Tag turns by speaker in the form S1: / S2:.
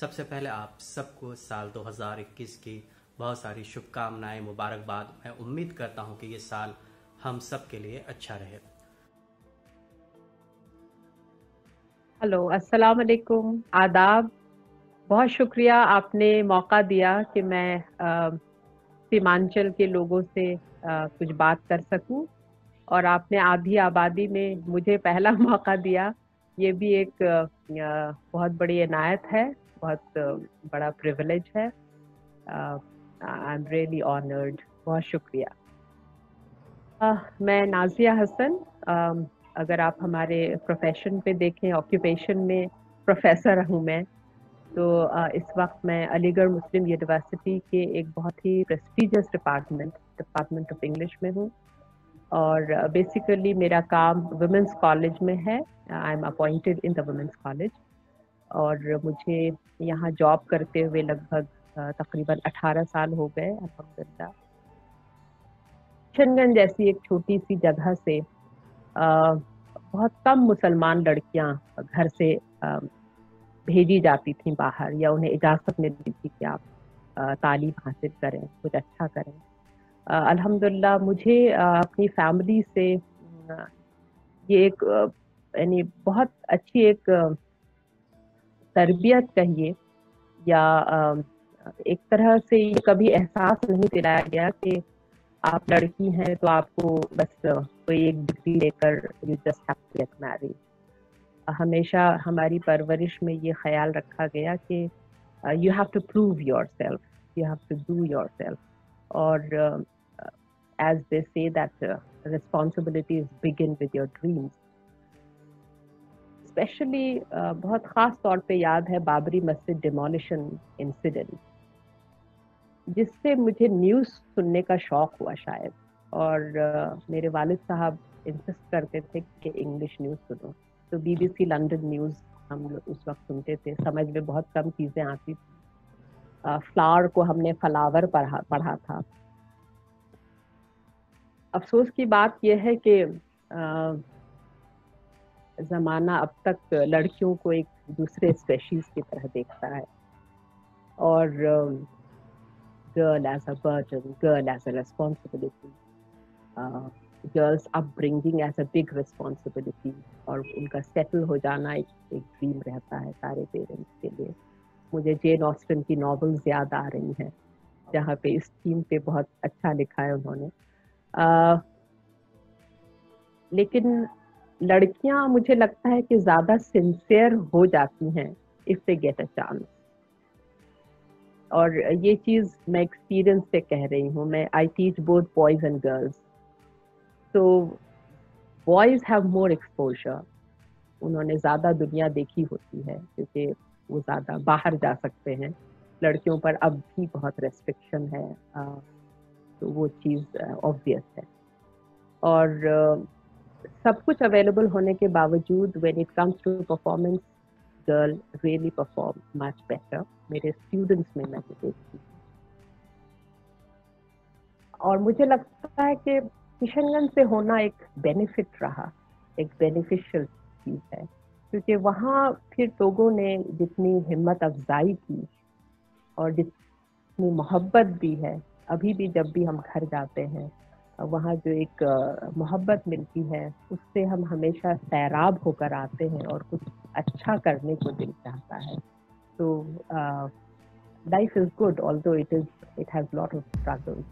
S1: सबसे पहले आप सबको साल 2021 की बहुत सारी शुभकामनाएँ मुबारकबाद। मैं उम्मीद करता हूँ कि ये साल हम सब के लिए अच्छा रहे।
S2: हेलो अस्सलाम वालेकुम। आदाब। बहुत शुक्रिया आपने मौका दिया कि मैं सीमांचल के लोगों से आ, कुछ बात कर सकूँ। और आपने आधी आबादी में मुझे पहला मौका दिया। ये भी एक आ, बहुत बड़ी इनायत है। बहुत बड़ा प्रिविलेज है। आई एम रियली ऑनर्ड बहुत शुक्रिया। uh, मैं नाजिया हसन। uh, अगर आप हमारे प्रोफेशन पे देखें ऑक्यूपेशन में प्रोफेसर हूँ मैं तो uh, इस वक्त मैं अलीगढ़ मुस्लिम यूनिवर्सिटी के एक बहुत ही prestigious department department of English में हूँ। और बेसिकली मेरा काम वुमेंस कॉलेज में है। I am appointed in the women's college और मुझे यहाँ जॉब करते हुए लगभग तकरीबन 18 साल हो गए अलहमदिल्ला किशनगंज जैसी एक छोटी सी जगह से आ, बहुत कम मुसलमान लड़कियाँ घर से आ, भेजी जाती थी बाहर या उन्हें इजाज़त मिलती थी कि आप तालीम हासिल करें कुछ अच्छा करें। अल्हम्दुलिल्लाह मुझे अपनी फैमिली से ये एक यानी बहुत अच्छी एक तरबियत कहिए या एक तरह से कभी एहसास नहीं दिलाया गया कि आप लड़की हैं तो आपको बस कोई एक डिग्री लेकर you just have to get married हमेशा हमारी परवरिश में ये ख्याल रखा गया कि you have to prove yourself you have to do yourself और as they say that responsibilities begin with your dreams specially बहुत ख़ास तौर पे याद है बाबरी मस्जिद डिमोलिशन इंसिडेंट जिससे मुझे न्यूज़ सुनने का शौक हुआ शायद और uh, मेरे वालिद साहब इंसिस्ट करते थे कि इंग्लिश न्यूज़ सुनो। तो बीबीसी लंदन न्यूज़ हम उस वक्त सुनते थे। समझ में बहुत कम चीज़ें आती थी। फ्लावर को हमने फ्लावर पढ़ा पढ़ा था। अफसोस की बात यह है कि ज़माना अब तक लड़कियों को एक दूसरे स्पेशीज की तरह देखता है। और as a burden, girl as a responsibility, uh, girls upbringing as a big responsibility और उनका सेटल हो जाना एक एक ड्रीम रहता है सारे पेरेंट्स के लिए। मुझे जेन ऑस्टन की नॉवेल्स याद आ रही हैं जहाँ पे इस थीम पे बहुत अच्छा लिखा है उन्होंने। Uh, लेकिन लड़कियाँ, मुझे लगता है कि ज़्यादा सिंसियर हो जाती हैं if they get a chance और ये चीज़ मैं एक्सपीरियंस से कह रही हूँ, मैं I teach both boys and girls तो बॉयज़ हैव मोर एक्सपोजर उन्होंने ज़्यादा दुनिया देखी होती है, क्योंकि वो ज़्यादा बाहर जा सकते हैं। लड़कियों पर अब भी बहुत रेस्ट्रिक्शन है तो वो चीज़ ऑब्वियस है। और सब कुछ अवेलेबल होने के बावजूद when it comes to performance girl really perform much better मेरे स्टूडेंट्स में मैं देखती और मुझे लगता है कि किशनगंज से होना एक बेनिफिट रहा, एक बेनिफिशियल चीज़ है। क्योंकि वहाँ फिर लोगों ने जितनी हिम्मत अफजाई की और जितनी मोहब्बत भी है, अभी भी जब भी हम घर जाते हैं वहाँ जो एक मोहब्बत मिलती है, उससे हम हमेशा सैराब होकर आते हैं और कुछ अच्छा करने को दिल चाहता है। तो life is good although it is it has lot of struggles